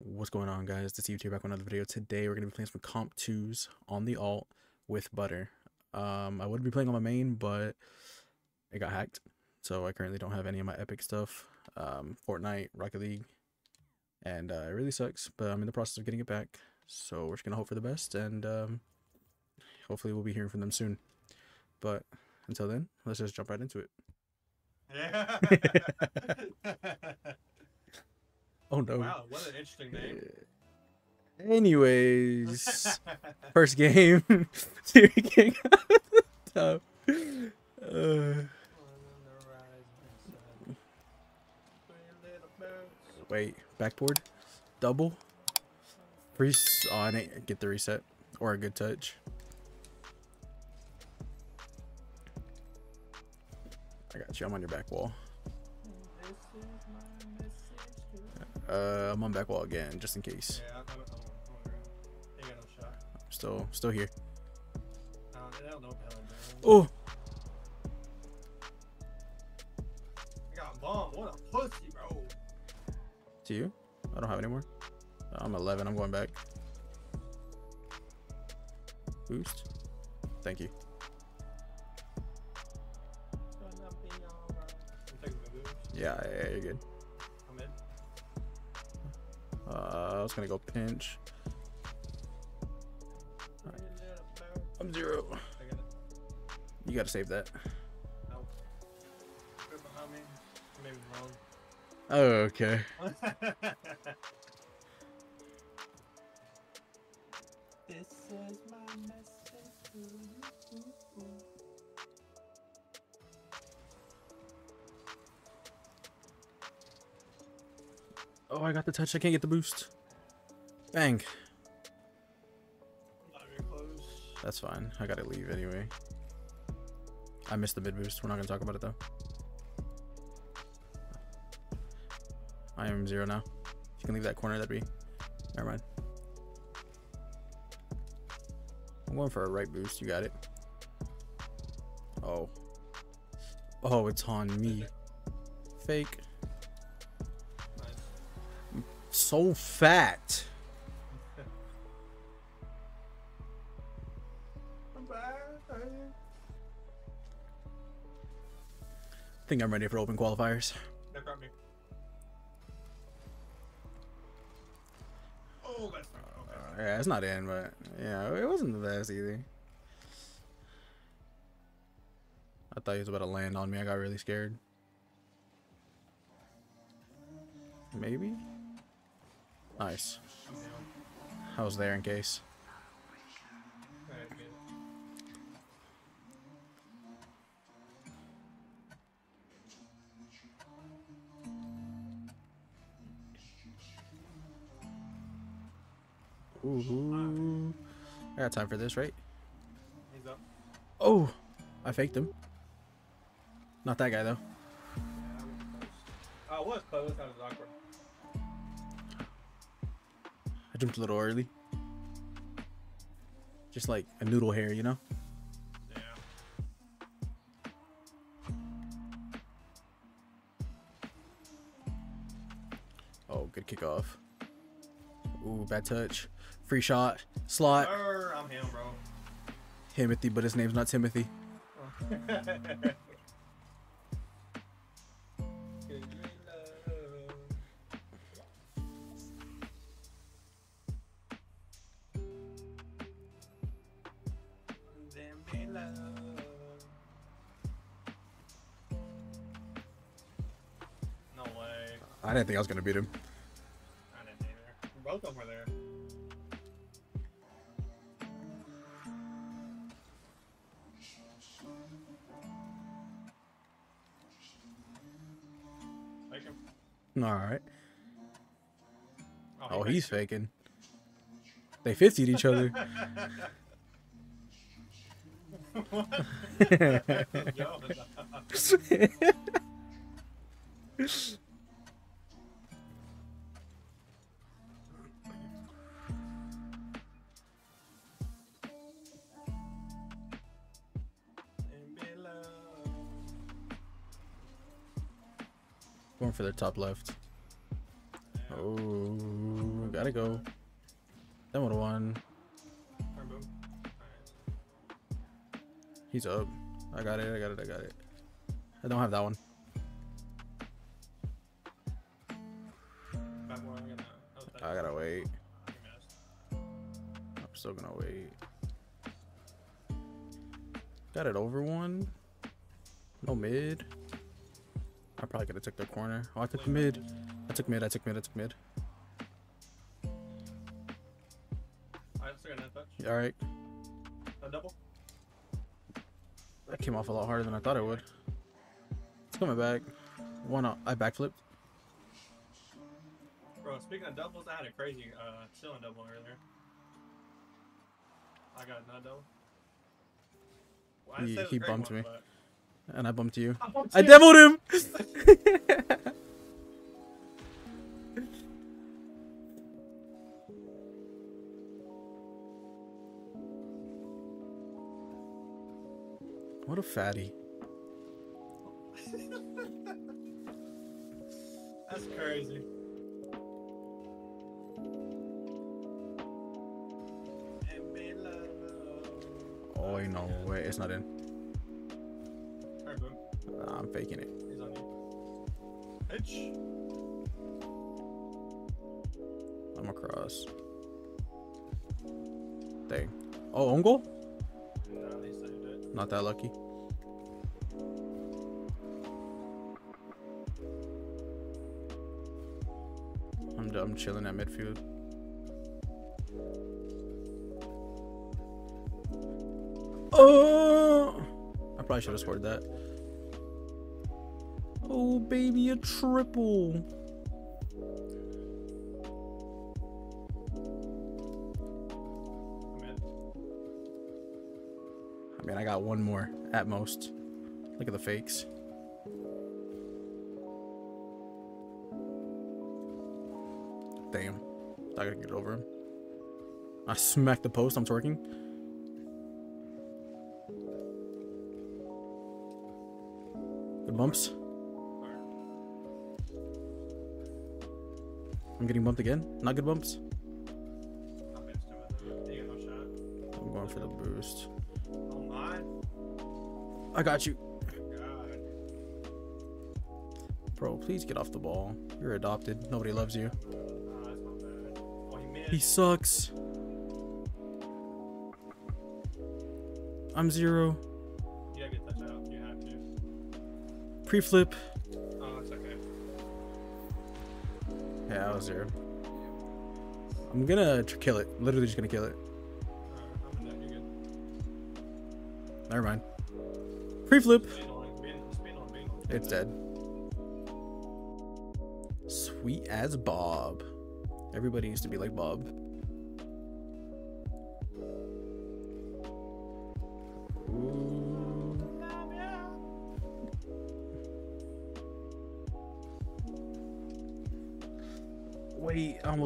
What's going on guys? It's YouTube back with another video. Today we're going to be playing some Comp 2s on the alt with Butter. Um, I would be playing on my main, but it got hacked. So I currently don't have any of my epic stuff. Um, Fortnite, Rocket League, and uh, it really sucks, but I'm in the process of getting it back. So we're just going to hope for the best, and um, hopefully we'll be hearing from them soon. But until then, let's just jump right into it. Yeah. Oh no. wow, what an interesting name. Anyways, first game. Siri King. Uh, wait, backboard, double, freeze. Oh, I didn't get the reset or a good touch. I got you. I'm on your back wall. Uh, I'm on back wall again, just in case. Yeah, I'm, I'm, I'm, I'm around. They got no. Still, still here. I don't, I don't know what the hell I'm doing. Oh, I got bombed. What a pussy, bro. to you? I don't have any more. I'm 11. I'm going back. Boost. Thank you. I'm taking the boost. Yeah, yeah, yeah, you're good. Uh, I was gonna go pinch. I'm zero. Got. You gotta save that. Right. Oh, okay. this is my message Oh, I got the touch. I can't get the boost. Bang. Not very close. That's fine. I gotta leave anyway. I missed the mid boost. We're not gonna talk about it though. I am zero now. If you can leave that corner, that'd be. Never mind. I'm going for a right boost. You got it. Oh. Oh, it's on me. Fake. So fat. I'm think I'm ready for open qualifiers. They got me. Oh, that's not okay. Uh, yeah, it's not in, but yeah, it wasn't the best either. I thought he was about to land on me. I got really scared. Maybe? Nice. I was there in case. Ooh. I got time for this, right? He's up. Oh! I faked him. Not that guy, though. Yeah, I was close. I was close. That was awkward. I jumped a little early. Just like a noodle hair, you know? Yeah. Oh, good kickoff. Ooh, bad touch. Free shot. Slot. Err, I'm him, bro. Timothy, but his name's not Timothy. think I was gonna beat him. I didn't either. Both of them were there. Take him. All right. Oh, oh he he's faking. They 50'd each other. Yo, Going for the top left. Oh, gotta go. Then would have won. He's up. I got it. I got it. I got it. I don't have that one. I gotta wait. I'm still gonna wait. Got it over one. No mid. I probably could have took the corner. Oh, I took the mid. I took mid. I took mid. I took mid. Alright, still got net touch. All right. A double. That came off a lot harder than I thought it would. It's coming back. One. up. I backflipped. Bro, speaking of doubles, I had a crazy uh ceiling double earlier. I got another double. Well, He- say it was a he bumped one, me. but- And I bumped you. I bumped I deviled him. what a fatty. That's crazy. And me love. Oh, no way. It's not in. Turn. Nah, I'm faking it. He's on you. Pitch. I'm across. Dang. Oh, own goal? No, he saved it. Not that lucky. I'm, I'm chilling at midfield. Oh! I probably should have scored that. Oh, baby, a triple. I mean, I got one more at most. Look at the fakes. Damn. I gotta get over him. I smacked the post. I'm twerking. Good bumps. I'm getting bumped again. Not good bumps. I missed him with it. He got no shot. I'm going for the boost. I got you. Bro, please get off the ball. You're adopted. Nobody loves you. That's not bad. He sucks. I'm zero. You Yeah, I was zero. I'm gonna kill it. Literally just gonna kill it. Never mind. Being on. It's dead. Sweet as Bob. Everybody used to be like Bob.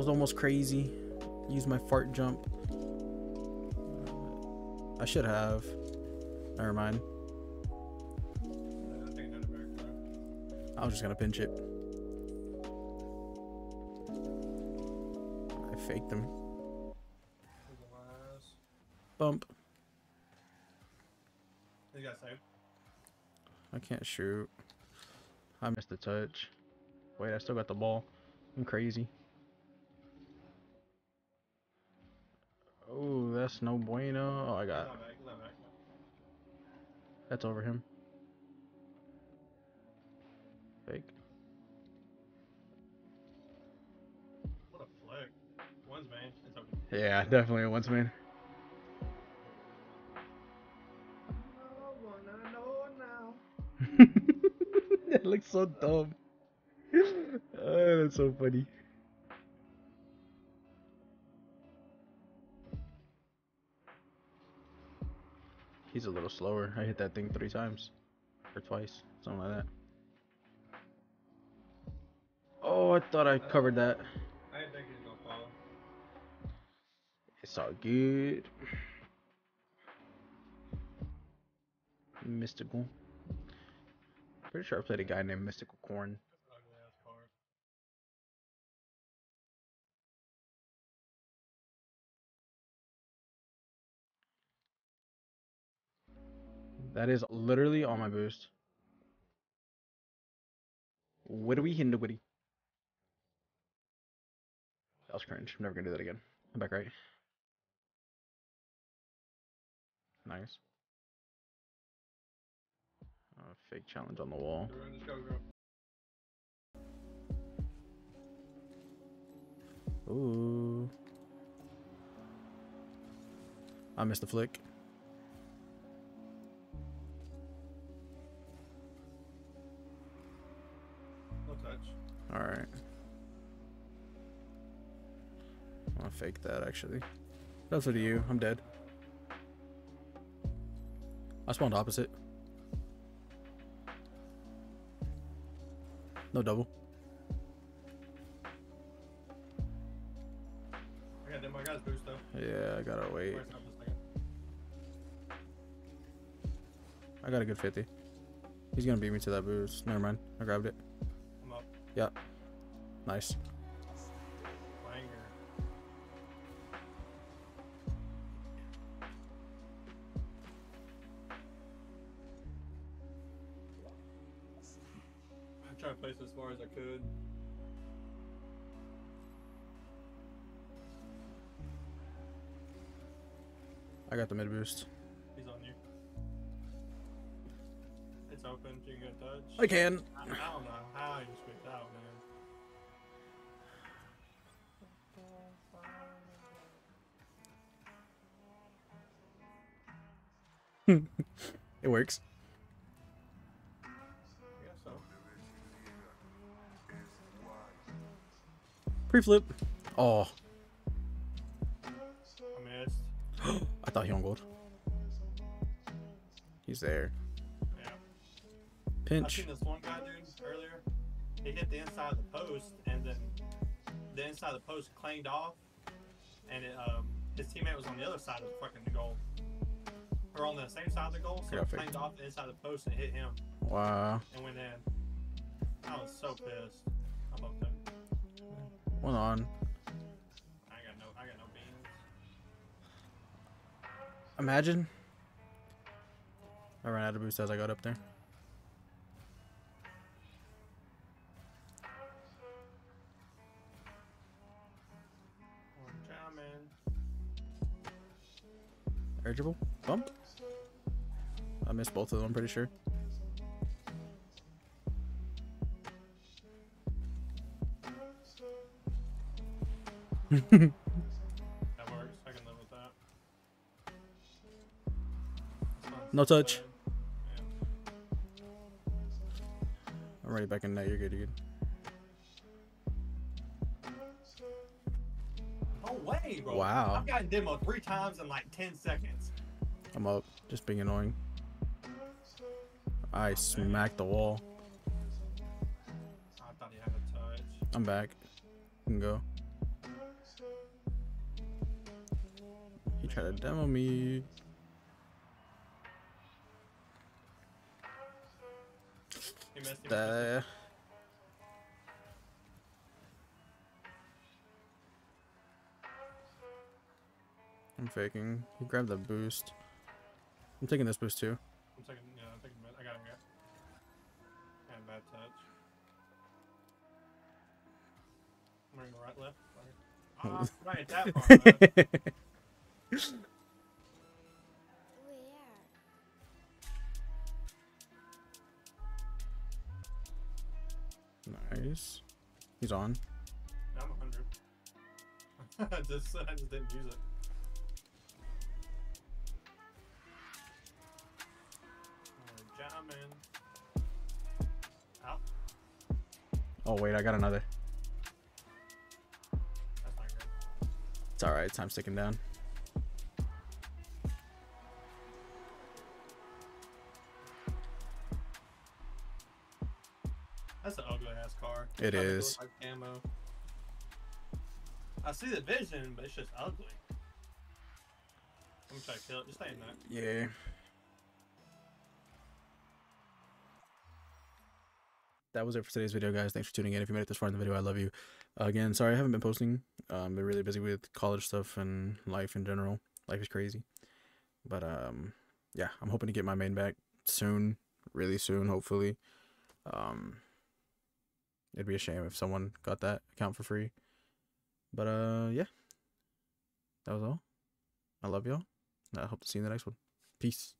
Was almost crazy. Use my fart jump. I should have. Never mind. I was just gonna pinch it. I faked them. Bump. I can't shoot. I missed the touch. Wait, I still got the ball. I'm crazy. That's no bueno. Oh, I got. not back. He's not back. That's over him. Fake. What a flick. One's man. It's open. Yeah, definitely a once man. I wanna know now. that looks so dumb. oh, that's so funny. He's a little slower. I hit that thing three times. Or twice. Something like that. Oh, I thought I covered that. I think gonna follow. It's all good. Mystical. Pretty sure I played a guy named Mystical Corn. That is literally on my boost. In the witty. That was cringe. I'm never gonna do that again. I'm back right. Nice. Fake challenge on the wall. Ooh. I missed the flick. Fake that actually. That's for you. I'm dead. I spawned opposite. No double. I got them. I got his boost though. Yeah, I gotta wait. Where's up a second? I got a good 50. He's gonna beat me to that boost. Never mind. I grabbed it. I'm up. Nice. I got the mid boost. He's on you. It's open. You can touch. I can. I, I don't know how you squeaked out, man. It works. So. Pre-flip. Oh, I thought he on gold. He's there. Yeah. I Pinch. seen this one guy, dude, earlier. He hit the inside of the post, and then the inside of the post clanged off, and it, um, his teammate was on the other side of the fucking goal. Or on the same side of the goal, so Yeah, it clanged off the inside of the post and hit him Wow. and went in. I was so pissed. I love him. One on. Imagine. I ran out of boost as I got up there. Jamming. Eligible? Bump? I missed both of them, I'm pretty sure. No touch. I'm already back in net. You're good, you're good. No way, bro. Wow. I've gotten demo three times in like 10 seconds. I'm up. Just being annoying. I smacked the wall. I thought he had a touch. I'm back. You can go. He tried to demo me. He missed. He missed, he missed. The... I'm faking. He grabbed the boost. I'm taking this boost too. I'm taking, yeah, I'm taking, I got him, yeah. And bad touch. I'm running right, left. Right. Ah, right, that far. nice. He's on. I'm 100. I just, I just didn't use it. We're jamming. Out. Oh wait, I got another. That's not good. It's alright, time's ticking down. It Trying to look is. Camo. I see the vision, but it's just ugly. I'm gonna try to kill it. Just stay in that. Yeah. That was it for today's video, guys. Thanks for tuning in. If you made it this far in the video, I love you. Uh, again, sorry I haven't been posting. Um, been really busy with college stuff and life in general. Life is crazy. But um, yeah, I'm hoping to get my main back soon, really soon, hopefully. Um, it'd be a shame if someone got that account for free. But uh, yeah, that was all. I love y'all. I hope to see you in the next one. Peace.